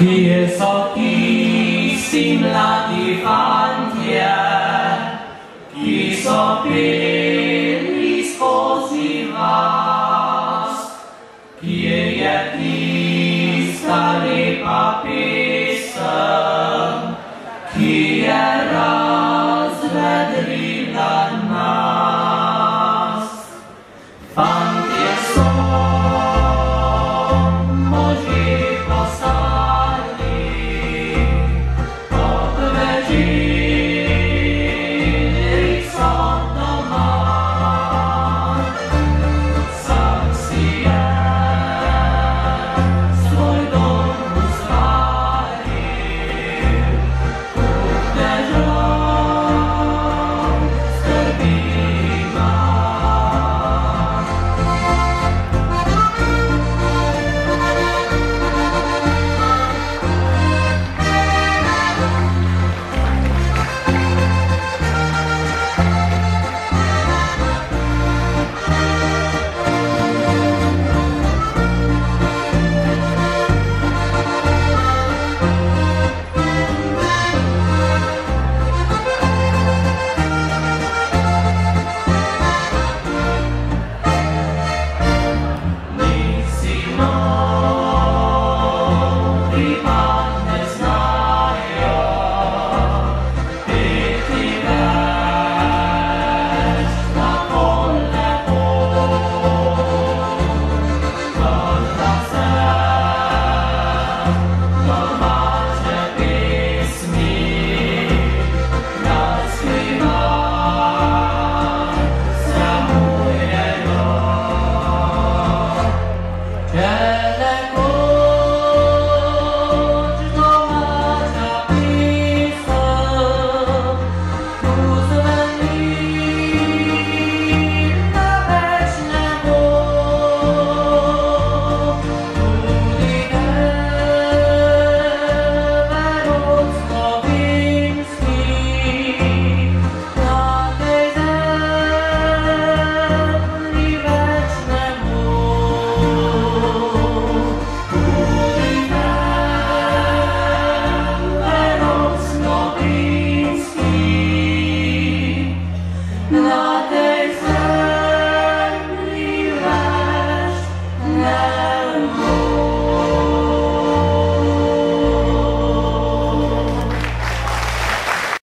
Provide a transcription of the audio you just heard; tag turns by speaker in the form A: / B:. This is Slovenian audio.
A: Kje so tisti mladi fantje, ki so peli skozi vas?